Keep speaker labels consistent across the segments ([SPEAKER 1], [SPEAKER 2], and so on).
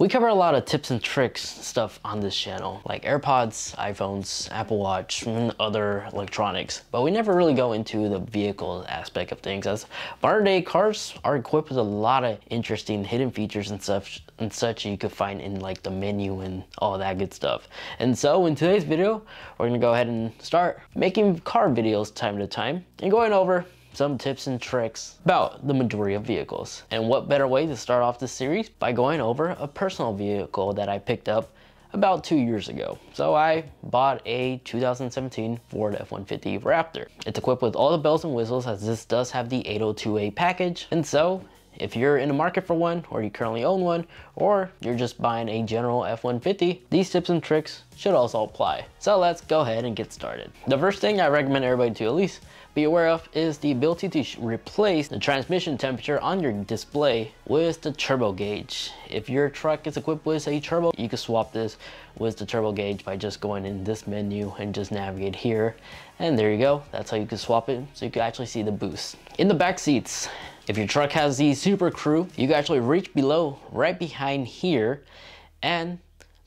[SPEAKER 1] We cover a lot of tips and tricks stuff on this channel, like AirPods, iPhones, Apple Watch, and other electronics, but we never really go into the vehicle aspect of things as modern day cars are equipped with a lot of interesting hidden features and such and such you could find in like the menu and all that good stuff. And so in today's video, we're gonna go ahead and start making car videos time to time and going over some tips and tricks about the majority of vehicles. And what better way to start off this series by going over a personal vehicle that I picked up about two years ago. So I bought a 2017 Ford F-150 Raptor. It's equipped with all the bells and whistles as this does have the 802A package. And so if you're in the market for one, or you currently own one, or you're just buying a general F-150, these tips and tricks should also apply. So let's go ahead and get started. The first thing I recommend everybody to at least be aware of is the ability to replace the transmission temperature on your display with the turbo gauge. If your truck is equipped with a turbo, you can swap this with the turbo gauge by just going in this menu and just navigate here. And there you go. That's how you can swap it so you can actually see the boost. In the back seats, if your truck has the Super Crew, you can actually reach below right behind here and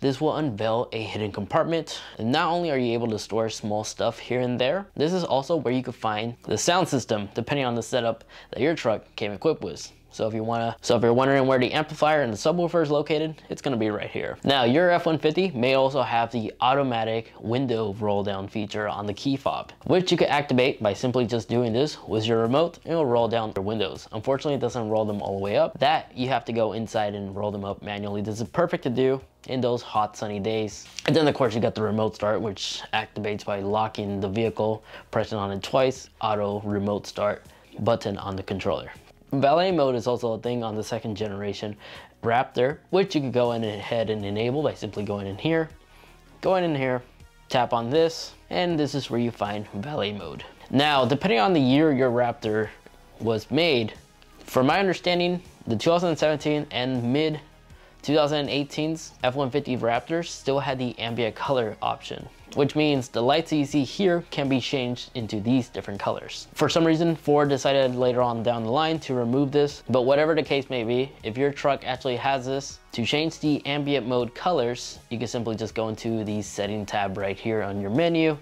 [SPEAKER 1] this will unveil a hidden compartment. And not only are you able to store small stuff here and there, this is also where you can find the sound system depending on the setup that your truck came equipped with. So if you wanna, so if you're wondering where the amplifier and the subwoofer is located, it's gonna be right here. Now your F-150 may also have the automatic window roll down feature on the key fob, which you can activate by simply just doing this with your remote and it'll roll down your windows. Unfortunately, it doesn't roll them all the way up. That you have to go inside and roll them up manually. This is perfect to do in those hot sunny days. And then of course you got the remote start which activates by locking the vehicle, pressing on it twice, auto remote start button on the controller. Valet mode is also a thing on the second generation Raptor, which you could go in ahead and enable by simply going in here, going in here, tap on this, and this is where you find valet mode. Now, depending on the year your Raptor was made, from my understanding, the 2017 and mid 2018's F-150 Raptors still had the ambient color option, which means the lights you see here can be changed into these different colors. For some reason, Ford decided later on down the line to remove this, but whatever the case may be, if your truck actually has this, to change the ambient mode colors, you can simply just go into the setting tab right here on your menu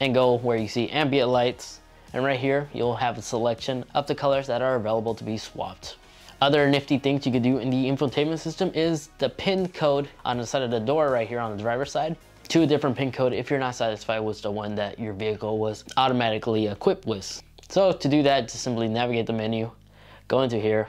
[SPEAKER 1] and go where you see ambient lights, and right here, you'll have a selection of the colors that are available to be swapped. Other nifty things you could do in the infotainment system is the pin code on the side of the door right here on the driver's side to a different pin code if you're not satisfied with the one that your vehicle was automatically equipped with. So to do that, just simply navigate the menu, go into here,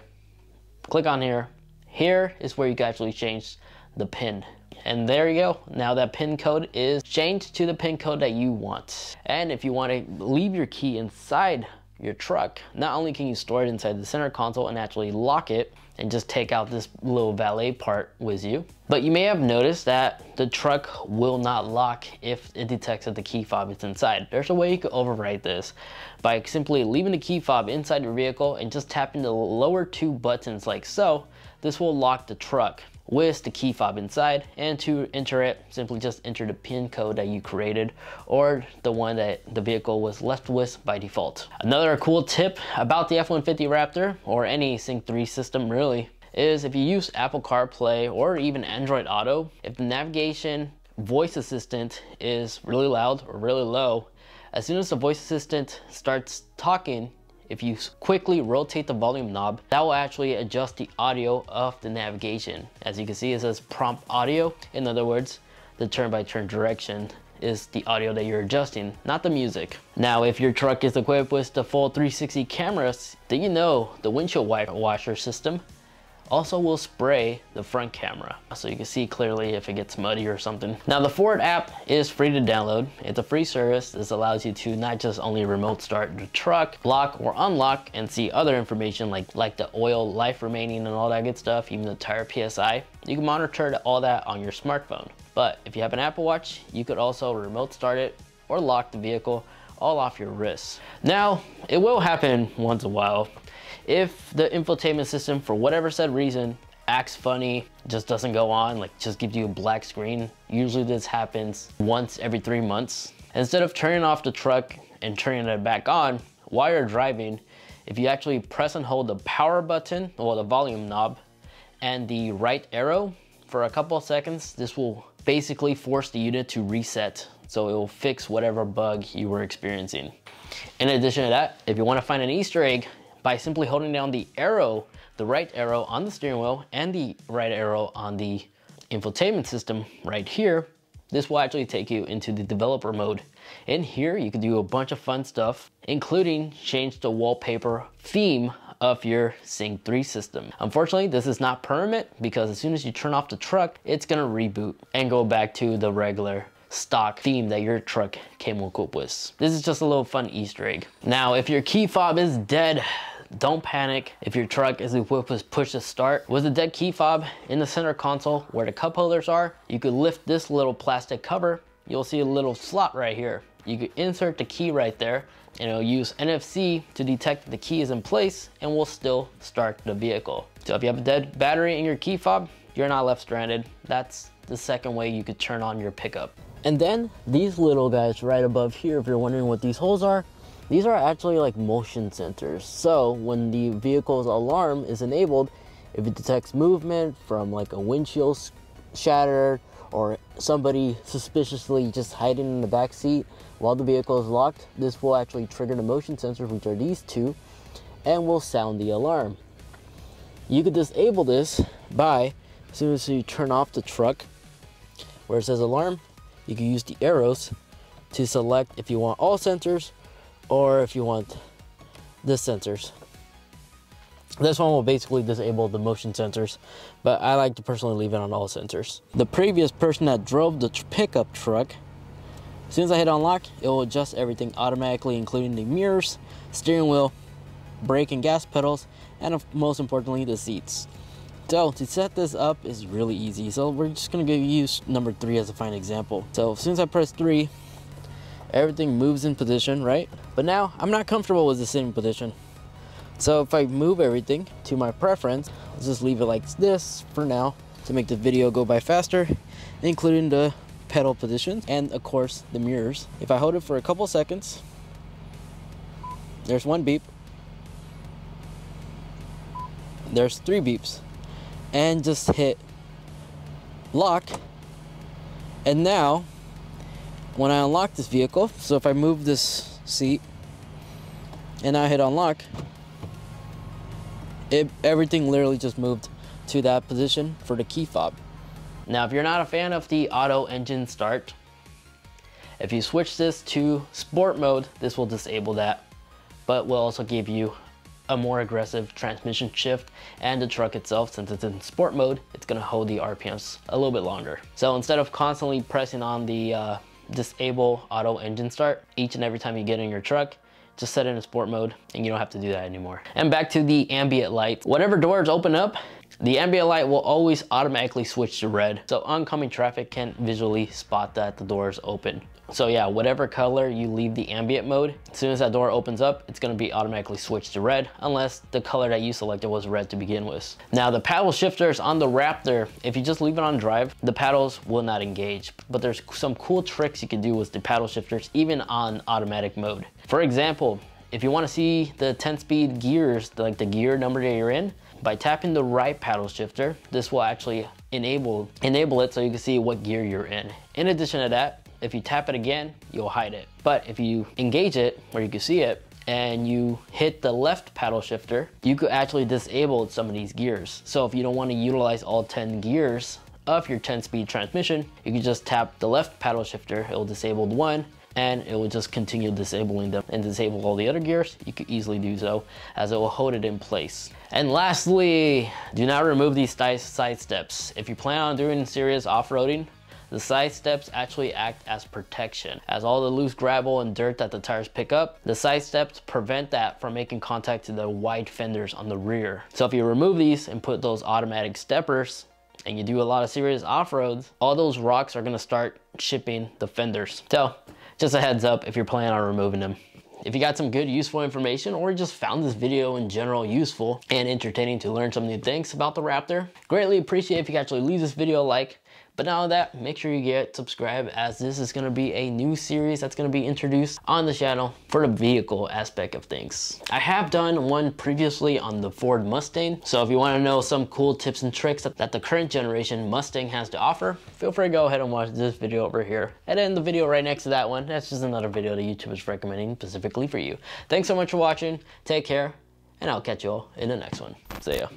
[SPEAKER 1] click on here. Here is where you can actually change the pin. And there you go. Now that pin code is changed to the pin code that you want. And if you want to leave your key inside your truck, not only can you store it inside the center console and actually lock it and just take out this little valet part with you, but you may have noticed that the truck will not lock if it detects that the key fob is inside. There's a way you can override this by simply leaving the key fob inside your vehicle and just tapping the lower two buttons like so. This will lock the truck with the key fob inside and to enter it simply just enter the pin code that you created or the one that the vehicle was left with by default. Another cool tip about the F-150 Raptor or any Sync 3 system really is if you use Apple CarPlay or even Android Auto, if the navigation voice assistant is really loud or really low, as soon as the voice assistant starts talking, if you quickly rotate the volume knob, that will actually adjust the audio of the navigation. As you can see, it says prompt audio. In other words, the turn-by-turn -turn direction is the audio that you're adjusting, not the music. Now, if your truck is equipped with the full 360 cameras, then you know the windshield wiper washer system also we'll spray the front camera so you can see clearly if it gets muddy or something. Now the Ford app is free to download. It's a free service. This allows you to not just only remote start the truck, lock or unlock and see other information like, like the oil life remaining and all that good stuff, even the tire PSI. You can monitor all that on your smartphone. But if you have an Apple Watch, you could also remote start it or lock the vehicle all off your wrists. Now, it will happen once a while if the infotainment system, for whatever said reason, acts funny, just doesn't go on, like just gives you a black screen, usually this happens once every three months. Instead of turning off the truck and turning it back on while you're driving, if you actually press and hold the power button or the volume knob and the right arrow, for a couple of seconds, this will basically force the unit to reset. So it will fix whatever bug you were experiencing. In addition to that, if you wanna find an Easter egg, by simply holding down the arrow, the right arrow on the steering wheel and the right arrow on the infotainment system right here, this will actually take you into the developer mode. In here, you can do a bunch of fun stuff, including change the wallpaper theme of your Sync 3 system. Unfortunately, this is not permanent because as soon as you turn off the truck, it's gonna reboot and go back to the regular stock theme that your truck came up with. This is just a little fun Easter egg. Now, if your key fob is dead, don't panic if your truck is equipped with push to start. With the dead key fob in the center console where the cup holders are, you could lift this little plastic cover. You'll see a little slot right here. You could insert the key right there and it'll use NFC to detect the key is in place and will still start the vehicle. So if you have a dead battery in your key fob, you're not left stranded. That's the second way you could turn on your pickup. And then these little guys right above here, if you're wondering what these holes are, these are actually like motion sensors. So when the vehicle's alarm is enabled, if it detects movement from like a windshield shattered or somebody suspiciously just hiding in the back seat while the vehicle is locked, this will actually trigger the motion sensors, which are these two, and will sound the alarm. You could disable this by, as soon as you turn off the truck, where it says alarm, you can use the arrows to select if you want all sensors or if you want the sensors. This one will basically disable the motion sensors, but I like to personally leave it on all sensors. The previous person that drove the pickup truck, as soon as I hit unlock, it will adjust everything automatically, including the mirrors, steering wheel, brake and gas pedals, and most importantly, the seats. So to set this up is really easy. So we're just gonna use number three as a fine example. So as soon as I press three, everything moves in position, right? But now I'm not comfortable with the sitting position. So if I move everything to my preference, let's just leave it like this for now to make the video go by faster, including the pedal positions and of course the mirrors. If I hold it for a couple seconds, there's one beep, there's three beeps, and just hit lock, and now when I unlock this vehicle, so if I move this seat and I hit unlock, it, everything literally just moved to that position for the key fob. Now, if you're not a fan of the auto engine start, if you switch this to sport mode, this will disable that, but will also give you a more aggressive transmission shift and the truck itself, since it's in sport mode, it's gonna hold the RPMs a little bit longer. So instead of constantly pressing on the uh, disable auto engine start each and every time you get in your truck just set it in sport mode and you don't have to do that anymore. And back to the ambient light. Whatever doors open up, the ambient light will always automatically switch to red. So oncoming traffic can visually spot that the door is open. So yeah, whatever color you leave the ambient mode, as soon as that door opens up, it's gonna be automatically switched to red unless the color that you selected was red to begin with. Now the paddle shifters on the Raptor, if you just leave it on drive, the paddles will not engage. But there's some cool tricks you can do with the paddle shifters even on automatic mode. For example, if you wanna see the 10 speed gears, like the gear number that you're in, by tapping the right paddle shifter, this will actually enable, enable it so you can see what gear you're in. In addition to that, if you tap it again, you'll hide it. But if you engage it, where you can see it, and you hit the left paddle shifter, you could actually disable some of these gears. So if you don't want to utilize all 10 gears of your 10 speed transmission, you can just tap the left paddle shifter, it will disable one, and it will just continue disabling them and disable all the other gears, you could easily do so as it will hold it in place. And lastly, do not remove these side steps. If you plan on doing serious off-roading, the side steps actually act as protection. As all the loose gravel and dirt that the tires pick up, the side steps prevent that from making contact to the wide fenders on the rear. So if you remove these and put those automatic steppers, and you do a lot of serious off-roads, all those rocks are gonna start chipping the fenders. So just a heads up if you're planning on removing them. If you got some good useful information or just found this video in general useful and entertaining to learn some new things about the Raptor, greatly appreciate if you actually leave this video a like, But now that, make sure you get subscribed as this is gonna be a new series that's gonna be introduced on the channel for the vehicle aspect of things. I have done one previously on the Ford Mustang, so if you wanna know some cool tips and tricks that, that the current generation Mustang has to offer, feel free to go ahead and watch this video over here. And then the video right next to that one, that's just another video that YouTube is recommending specifically for you. Thanks so much for watching, take care, and I'll catch you all in the next one. See ya.